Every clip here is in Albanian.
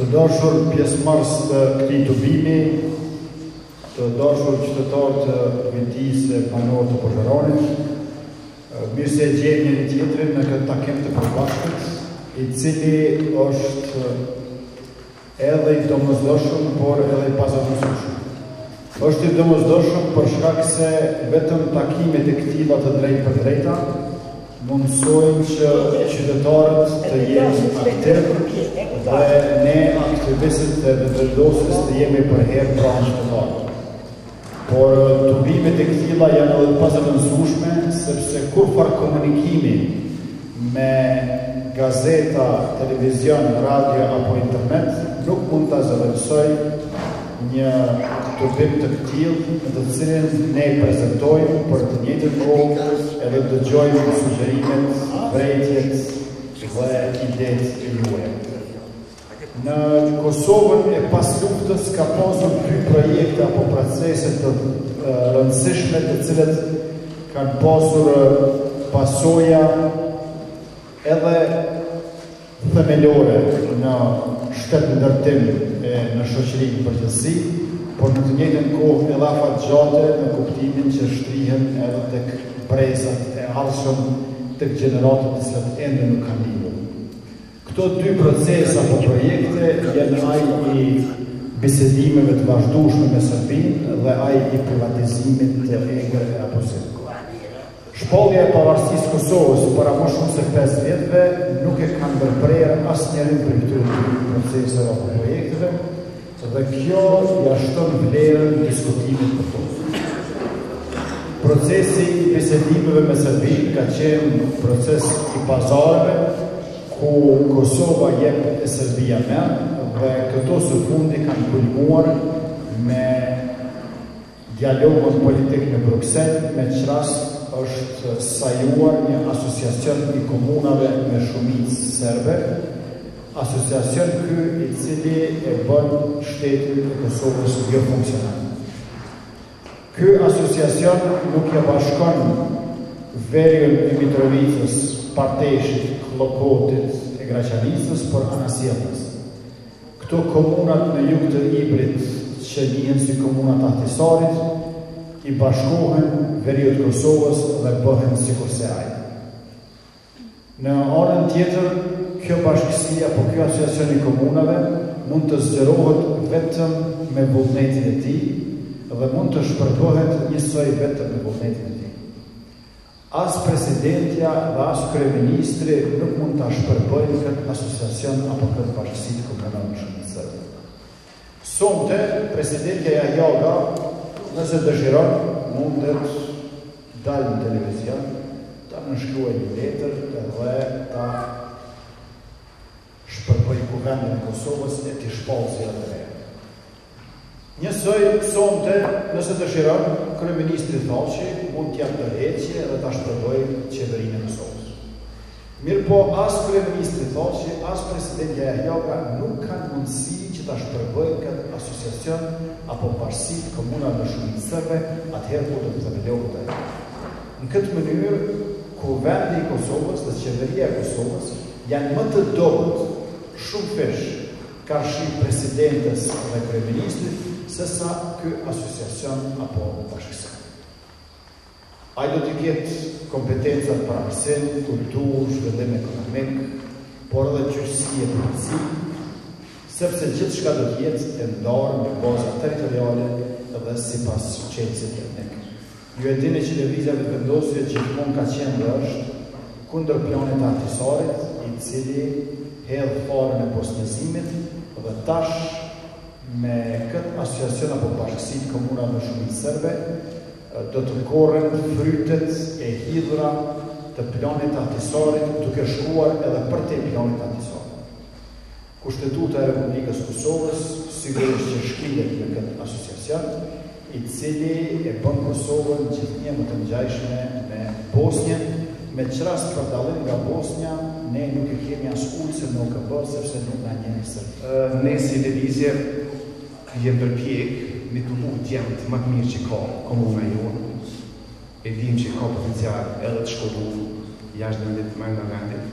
Të dashur pjesëmarrës të këtij tubimi, të dashur qytetarë të Vitisë dhe banorë të Pozheranit, mirë se e gjejmë njëri-tjetrin në këtë takim të përbashkët, i cili është edhe i domosdoshëm por edhe i pazëvendësueshëm. Është i domosdoshëm për shkak se vetëm takimet e këtilla të drejtpërdrejta mundësojnë që qytetarët të jenë aktivë dhe ne aktivistët e Vetëvendosjes të jemi përherë pranë qytetarëve. Por tubimet e këtilla janë edhe të pazëvendësueshme sepse kurrfarë komunikimi me gazeta, televizion, radio apo internet nuk mund ta zëvendësojë një tubim të këtillë në të cilin ne prezentojmë por në të njëjtën kohë edhe dëgjojmë sugjerimet, vërejtjet dhe idetë e juaja. Në Kosovën e pasluftës ka pasur dy projekte apo procese të rëndësishme të cilat kanë pasur pasoja edhe themelore në shtetndërtim e në shoqëri në përgjithësi, por në të njëjtën kohë edhe afatgjate në kuptimin që shtrihen edhe tek brezat e ardhshëm, tek gjeneratat të cilat ende nuk kanë lindur. Këto dy procese apo projekte janë ai i bisedimeve të vazhdueshme me Serbinë dhe ai i privatizimit të egër e abuziv. Shpallja e pavarësisë së Kosovës para më shumë se 5 vjetëve nuk e ka ndërprerë asnjërin prej këtyre dy proceseve apo projekteve, dhe kjo ia shton vlerën diskutimit të fundit. Procesi i bisedimeve me Serbinë ka qenë proces i pazareve, ku Kosova jep e Serbia merr dhe këto së fundi kanë kulmuar me dialogun politik në Bruksel me ç'rast është sajuar një asociacion i komunave me shumicë serbe, asociacion ky i cili e bën shtetin e Kosovës jofunksional. Ky asociacion nuk ia bashkon veriun Mitrovicës, Parteshit, Kllokotit e Graçanicës, por anasjelltas. Këto komunat në jug të Ibrit që njihen si komuna të Ahtisarit i bashkohen veriut të Kosovës dhe bëhen sikurse ai. Në anën tjetër, kjo bashkësi apo ky asociacion i komunave mund të zgjerohet vetëm me vullnetin e tij dhe mund të shpërbëhet njësoj vetëm me vullnetin e tij. As presidentja dhe as kryeministri nuk mund ta shpërbëjnë këtë asociacion apo këtë bashkësi të komunave me shumicë serbe. Sonte presidentja Jahjaga, nëse dëshiron, mundet të dalë në televizion, ta nënshkruajë një letër dhe ta Shpërbëj Kuvendin e Kosovës e t'i shpallë zgjedhjet. Njësoj sonte, nëse dëshiron, kryeministri Thaçi mund të japë dorëheqje dhe ta shpërbëjë Qeverinë e Kosovës. Mirëpo as kryeministri Thaçi, as presidentja Jahjaga nuk kanë mundësi që ta shpërbëjnë këtë asociacion apo bashkësi të komunave me shumicë serbe, atëherë kur do të themelohet ai. Në këtë mënyrë, Kuvendi i Kosovës dhe Qeveria e Kosovës janë më të dobët, shumëfish, karshi Presidentes dhe Kryeministrit sesa ky Asociacion apo Bashkësi. Ai do të ketë kompetencat për arsim, kulturë, zhvillim ekonomik, por edhe gjyqësi e drejtësi, sepse gjithçka do të jetë e ndarë në baza territoriale dhe sipas çelësit etnik. Ju e dini që Lëvizja Vetëvendosje gjithmonë ka qenë dhe është kundër planit të Ahtisarit, i cili hedh farën e bosnjëzimit dhe tash me këtë asociacion apo bashkësi të komunave me shumicë serbe do të korren frytet e hidhura të planit të Ahtisarit duke shkuar edhe përtej planit të Ahtisarit. Kushtetuta e Republikës së Kosovës sigurisht që shkilet me këtë asociacion, i cili e bën Kosovën gjithnjë më të ngjajshme me Bosnjën, me ç'rast për dallim nga Bosnja, ne nuk e kemi as ulëse në OKB sepse nuk na njeh Serbia. Ne si lëvizje jem përpjek me i tubu djemtë më të mirë që ka komuna jonë, e dimë që ka potencial edhe të shkolluar jashtë vendit, brenda vendit,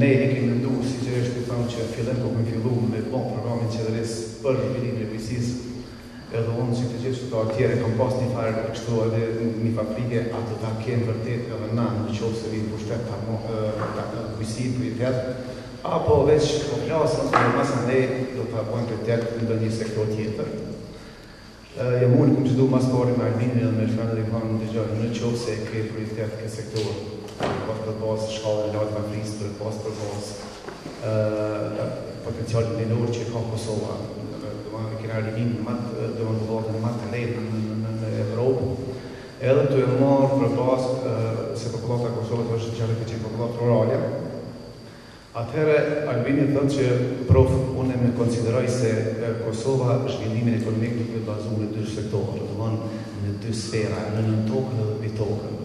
Ne e kemi menduar sinqerisht, ju them që në fillim kur kemi filluar me bo programin e qeverisë për zhvillimin e bujqësisë, edhe unë si të gjithë qytetarët e tjerë kam pas një farë kështu edhe një farë frike a do ta kemë vërtet edhe na në qoftë se vijmë në pushtet bujqësinë prioritet apo veç po flasim se më pas andej do ta bëjmë prioritet ndonjë sektor tjetër. Jam unë kum qëtu ma s'pari me Albinin edhe me Erfan edhe Johanin dëgjoj në qoft se e ke prioritet këtë sektor për bazë për bazë shkallën e lartë varfërisë për bazë për bazë potencialin rinor që ka Kosova e kena rininë më të madhe popullatën më të re në Evropë edhe tue marrë për bazë se popullata e Kosovës është gjashtëdhjetë për qind popullatë rurale Atëherë Albini thotë që prof unë e konsideroj se Kosova zhvillimin ekonomik duhet me bazu në dy sektorë, domethonë në dy sfera, në nëntokën dhe mbi tokën.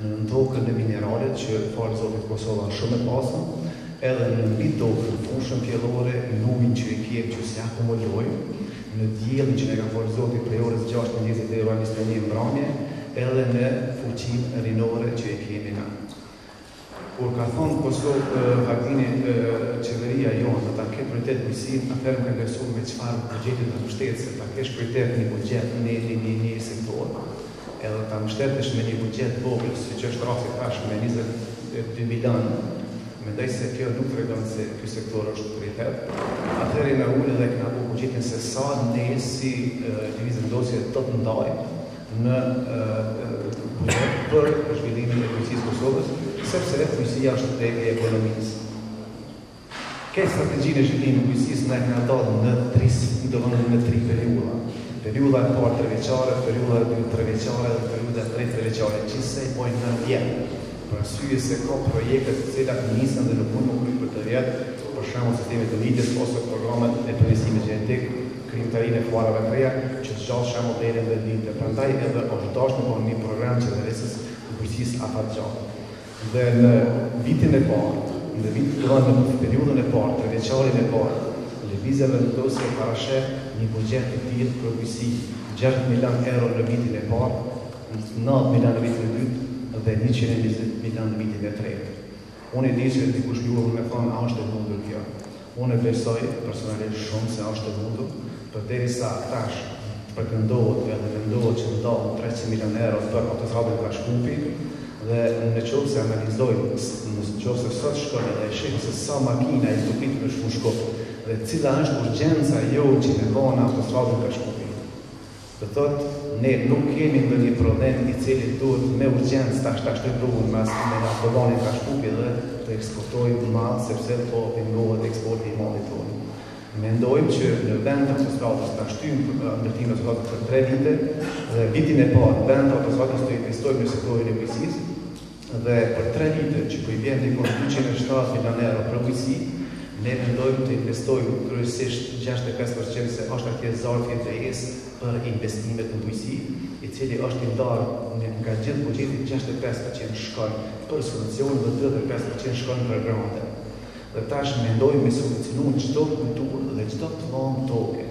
Në nëntokën në mineralet që falë zotit Kosova është shumë e pasur, edhe në mbi tokë në fushën pjellore, në ujin që e kemi që s'e akumulojmë, në diellin që na ka falë zoti prej orës gjashtë mëngjesit deri ora njëzet e një mbrëmje, edhe në fuqinë rinore që e kemi na. Kur ka thonë Kosovë Albini qeveria jonë do ta ketë prioritet bujqësinë, atëherë më ka interesuar me çfarë buxheti do ta mbështetë, se ta kesh prioritet një buxhet ne ne një një sektor, edhe ta mbështetësh me një buxhet të vogël, siç është rasti tash me njëzet e dy milionë, mendoj se kjo nuk tregon se ky sektor është prioritet, atëherë jena ulë dhe kena bo buxhetin se sa ne si Lëvizje Vetëvendosje do të ndajmë. në buxhet për zhvillimin e bujqësisë së Kosovës, sepse bujqësia është tregje e ekonomisë. Këtë strategjinë e zhvillimit të bujqësisë na e kena da në tri, domethonë në tri periudha. Periudha e parë trevjeçare, periudha e dytë trevjeçare dhe periudha e tretë trevjeçare, gjithsej po bojnë nëntë vjet. Për arsye se ka projekte të cilat nisën dhe nuk mund të kryhen për tre vjet, për shembull sistemet e ujitjes ose programet e përmirësimit gjenetik, krijimtarinë e farave të reja që zgjat shumë deri në dhjetë vite prandaj edhe është dashtë me bo ni program qeverisës të bujqësisë afatgjatë dhe në vitin e parë në vit domethënë në periudhën e parë trevjeçarin e parë Lëvizja Vetëvendosje e parasheh ni buxhet të tillë për bujqësi gjashtëdhjetë miljon euro në vitin e parë nëntëdhjetë miljon në vitin e dytë dhe njëqind e njëzet miljon në vitin e tretë. Unë e di se dikush ka me thënë a është e mundur kjo. Unë besoj personalisht shumë se është e mundur, përderisa tash pretendohet dhe pretendohet që të ndahen treqind milionë euro për autostradën kah Shkupi dhe në qoftë se analizojmë, në qoftë se sot shkojmë edhe e shohim se sa makina i stupit me shku në Shkup dhe cila është urgjenca jonë që me e bo na autostradën kah Shkupi. Do thotë, ne nuk kemi ndonjë prodhim i cili duhet me urgjencë tash ta shtrojmë rrugën me asfalt nga Poloni nga Shkupi dhe të eksportojmë mall sepse po pengohet eksporti i mallit tonë. Mendojmë që në vend të autostradës ta shtyjmë ndërtimin e autostradës për tre vite dhe vitin e parë vend të autostradës të investojmë në sektorin e bujqësisë, Dhe për tre vitet që po vijnë diku në dyqind e shtatë milion euro për bujqësi, ne mendojmë të investojmë kryesisht gjashtëdhjetë e pesë për qind se është atje zarfi për investimet në bujqësi, i cili është i ndarë në nga gjithë buxheti gjashtëdhjetë e pesë për qind shkon për subvencione dhe tridhjetë e pesë për qind shkon për grante. Dhe tash mendojmë me subvencionu çdo kulturë dhe çdo pëllëmbë toke.